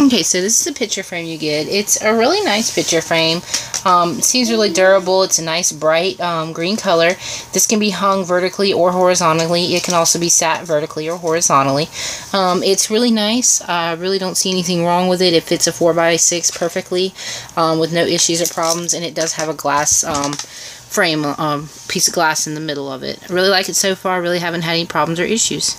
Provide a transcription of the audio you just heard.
Okay, so this is the picture frame you get. It's a really nice picture frame. Um, it seems really durable. It's a nice bright um, green color. This can be hung vertically or horizontally. It can also be sat vertically or horizontally. Um, it's really nice. I really don't see anything wrong with it. It fits a 4x6 perfectly um, with no issues or problems. And it does have a glass um, frame, um, piece of glass in the middle of it. I really like it so far. Really haven't had any problems or issues.